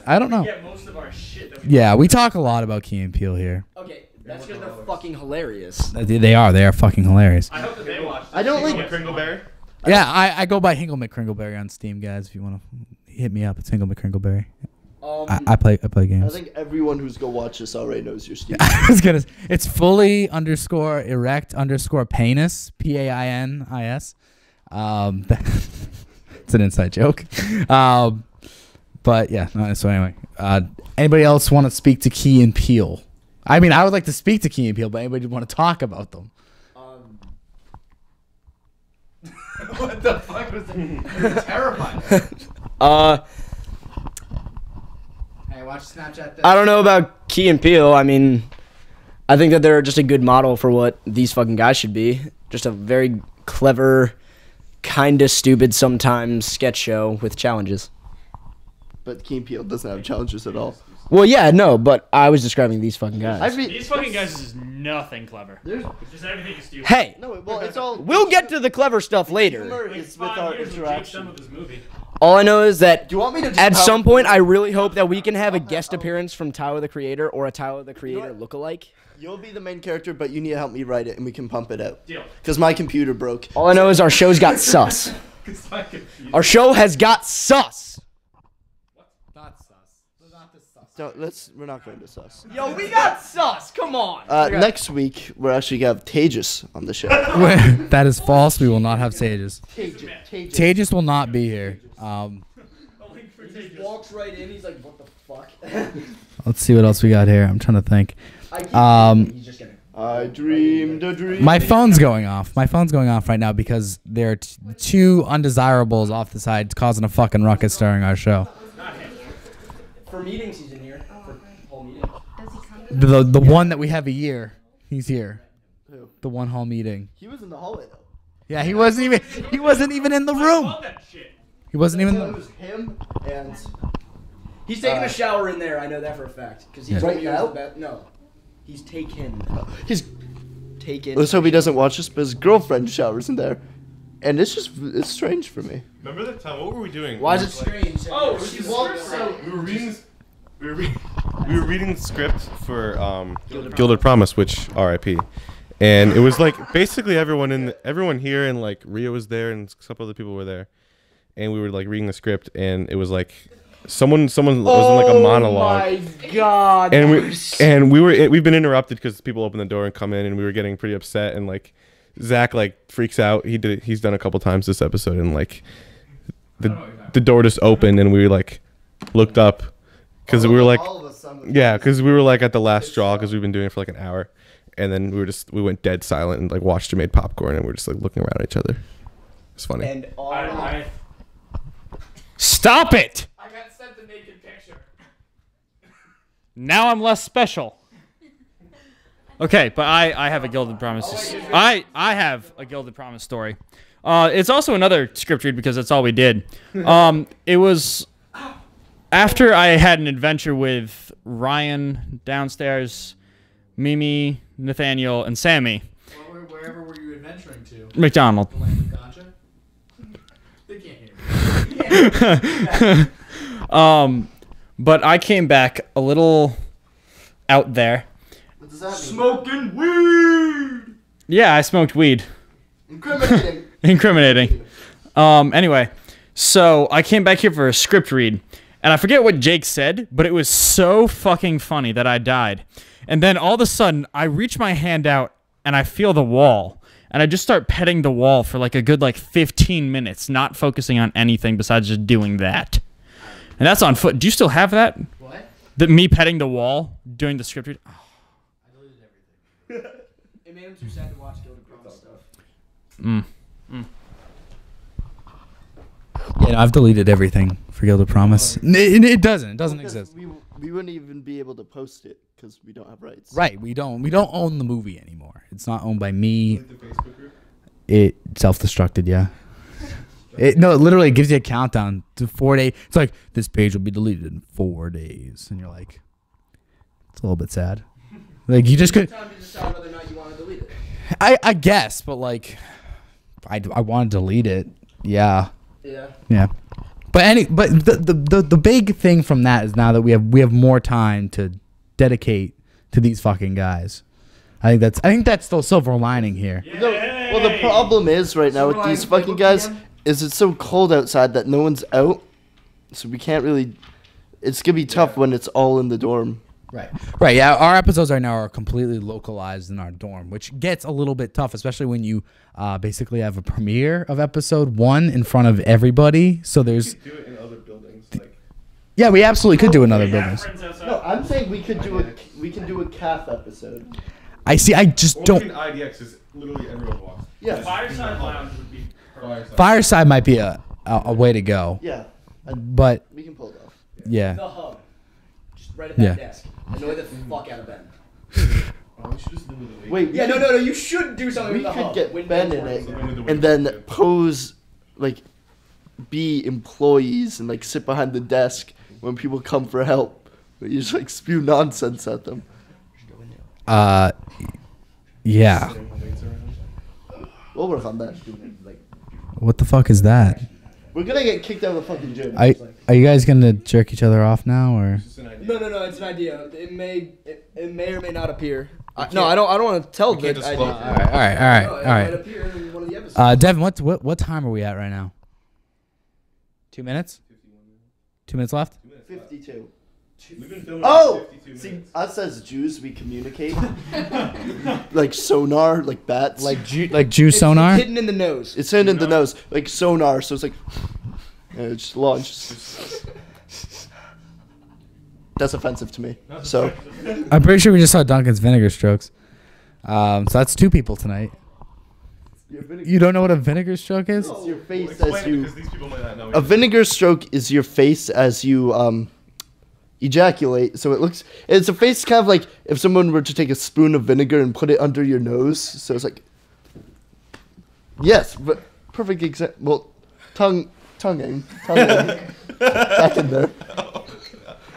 I don't know. Get most of our shit that we Yeah, we talk a lot about Key and Peele here. Okay, that's because they're fucking hilarious. They they are. They are fucking hilarious. I hope that they watch. I don't like. Kringleberry. Yeah, I, I go by Hingle McCringleberry on Steam, guys. If you want to hit me up, it's Hingle McCringleberry. Um, I, I play I play games. I think everyone who's go watch this already knows you're stupid. I was gonna. It's fully underscore erect underscore penis p a i n i s. Um, it's an inside joke. Um, but yeah. No, so anyway, uh, anybody else want to speak to Key and Peele? I mean, I would like to speak to Key and Peele, but anybody want to talk about them? um, what the fuck was that? terrifying. uh, Hey, watch Snapchat. I don't know about Key and Peele. I mean, I think that they're just a good model for what these fucking guys should be. Just a very clever, kind of stupid sometimes sketch show with challenges. but Keen Peel doesn't have challenges at all. Well, yeah, no, but I was describing these fucking guys. I mean, These fucking guys is nothing clever. there's Just everything is stupid. hey, no. Well, it's all. we'll get to the clever stuff later. Humor is with our years of Jake some interaction. of his movie. All I know is that Do you want me to? just at pound- some point, I really hope that we can have a guest appearance from Tyler the Creator or a Tyler the Creator what? lookalike. You'll be the main character, but you need to help me write it, and we can pump it out. Deal. Because my computer broke. All I know is our show's got sus. Our show has got sus. Not sus. Not this sus. No, let's. We're not going to sus. Yo, we got sus. Come on. Uh, next week, we're actually gonna have Tagus on the show. that is false. We will not have Tages. Tagus. Tagus. Tages will not be here. Um, walks right in. He's like, "What the fuck?" let's see what else we got here. I'm trying to think. Um, He's just gonna. I dreamed a dream. my phone's going off. My phone's going off right now because there are t- two undesirables off the side causing a fucking ruckus during our show. For meetings, he's in here. For whole meeting. Does he come to The the, the one that we have a year, he's here. Who? The one hall meeting. He was in the hallway though. Yeah, he wasn't even he wasn't even in the room. that shit. He wasn't even. It was him and He's taking Uh, a shower in there. I know that for a fact because he Yeah. Right me it was now? the best. No, he's taken. his. Taken. Let's hope he doesn't watch this, but his girlfriend showers in there, and it's just it's strange for me. Remember that time? What were we doing? Why is it were, like- strange? Oh, she she's walks so- We were reading. We were, re- we were reading the script for um, Gilded, Promise, which R.I.P. And it was like basically everyone in the, everyone here and like Rio was there and a couple other people were there, and we were like reading the script and it was like someone someone was in like a monologue. Oh my god. and we and we were we've been interrupted because people open the door and come in and we were getting pretty upset and like Zach like freaks out. He did he's done a couple times this episode and like the the door just opened and we like looked up because we were like All of a sudden. yeah because we were like at the last straw because we've been doing it for like an hour and then we were just we went dead silent and like watched and made popcorn and we're just like looking around at each other. It's funny. and all I, I, Stop it! I got sent the naked picture. Now I'm less special. Okay, but I, I have a Gilded Promise. I, I have a Gilded Promise story. Uh, it's also another script read because that's all we did. Um, it was after I had an adventure with Ryan downstairs, Mimi, Nathaniel, and Sammy. Wherever were you adventuring to? McDonald. They can't hear. Um, but I came back a little out there. What does that mean? smoking weed. Yeah, I smoked weed. Incriminating. Incriminating. Um, anyway, so I came back here for a script read, and I forget what Jake said, but it was so fucking funny that I died. And then all of a sudden, I reach my hand out and I feel the wall, and I just start petting the wall for like a good like 15 minutes, not focusing on anything besides just doing that. And that's on foot. Do you still have that? What? The me petting the wall during the script read? It made him too sad to watch Guild of stuff. Mm. Yeah, no, I've deleted everything for Gilded Promise. N- It, it doesn't. It doesn't Because exist. We, we wouldn't even be able to post it because we don't have rights. Right. We don't. We don't own the movie anymore. It's not owned by me. Like the Facebook group. It self-destructed. Yeah. It no. It literally gives you a countdown to four days. It's like this page will be deleted in four days, and you're like, it's a little bit sad. Like you just could. I I guess, but like, I I want to delete it. Yeah. Yeah. Yeah. But any but the, the the the big thing from that is now that we have we have more time to dedicate to these fucking guys. I think that's I think that's the silver lining here. No, well, the problem is right now with these fucking guys is it's so cold outside that no one's out, so we can't really. It's gonna be tough when it's all in the dorm. Right. Right. Yeah. Our episodes right now are completely localized in our dorm, which gets a little bit tough, especially when you uh, basically have a premiere of episode one in front of everybody. So there's Do it in other buildings. Like yeah, we absolutely could do another building. No, I'm saying we could do a we can do a calf episode. I see. I just don't. don't. IDX is literally everyone walks. Yeah, Fireside Lounge would be. Fireside. Fireside might be a a, a way to go, yeah, but we can pull it off. yeah. The hub. Just right at Yeah. desk. Annoy the fuck out of Ben. We should do it Wait, Yeah, no, no, no. You should do something We with the could hub. get when Ben in it, and then pose like be employees and like sit behind the desk when people come for help. But you just like spew nonsense at them. Uh, yeah. We'll work on that. What the fuck is that? We're gonna get kicked out of the fucking gym. I, are you guys gonna jerk each other off now, or Just an idea. No, no, no. It's an idea. It may, it, it may or may not appear. I, no, I don't. I don't want to tell We the can't idea. disclose all right, all right, all right, No, all it might right. appear in one of the episodes. Uh, Devin, what what what time are we at right now? Two minutes. Two minutes left. Fifty-two. We've been filming Oh, see, us as Jews, we communicate like sonar, like bats. Like Jew, like Jew It's- sonar. Hidden in the nose. it's in in the nose, like sonar. So it's like, and it just launches. That's offensive to me. So I'm pretty sure we just saw Duncan's vinegar strokes. Um, so that's two people tonight. You don't know what a vinegar stroke is? it's your face explain as it, these might not know. A vinegar stroke is your face as you um ejaculate. So it looks it's a face kind of like if someone were to take a spoon of vinegar and put it under your nose. So it's like Yes, but perfect example. Well, tongue tonguing, tonguing back in there.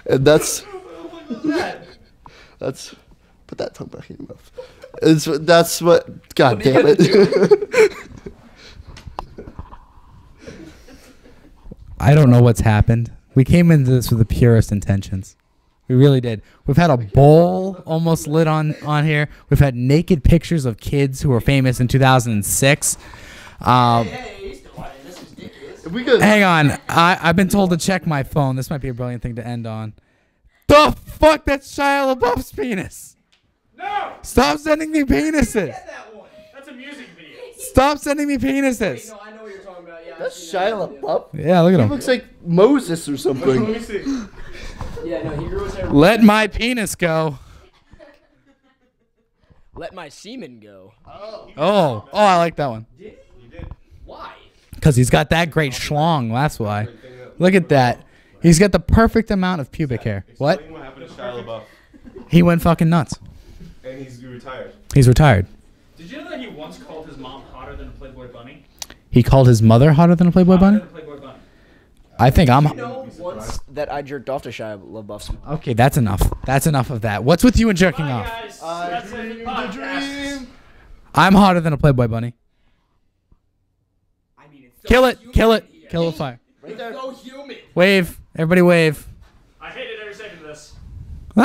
And that's that's put that tongue back in your mouth. It's that's what god damn it. I don't know what's happened. We came into this with the purest intentions. We really did. We've had a bowl almost lit on on here. We've had naked pictures of kids who were famous in 2006. Um, if we could hang on, I I've been told to check my phone. This might be a brilliant thing to end on. The fuck? That's Shia LaBeouf's penis. No! Stop sending me penises. That's a music video. Stop sending me penises. No, I know that's seen that. Shia LaBeouf. Yeah, look at He him. looks like Moses or Let something. me see. Yeah, no, he grew his hair. Let my penis go. Let my semen go. Oh, oh, I like that one. You did. Why? Cause he's got that great schlong. That's why. Look at that. He's got the perfect amount of pubic hair. What? What happened to Shia LaBeouf. He went fucking nuts. And he's retired. He's retired. Did you know that he once called his mom hotter than a Playboy bunny? He called his mother hotter than a Playboy Hotter bunny. than a Playboy bunny. I think I'm. You know once that I jerked off to Shia LaBeouf's. Okay, that's enough. That's enough of that. What's with you and jerking Bye, off? guys. that's dream, the dream. I'm hotter than a Playboy bunny. I mean, it's so Kill it. Kill it. here. Kill the fire. Right there. so humid. Wave. Everybody wave. I hated every second of this. Ah!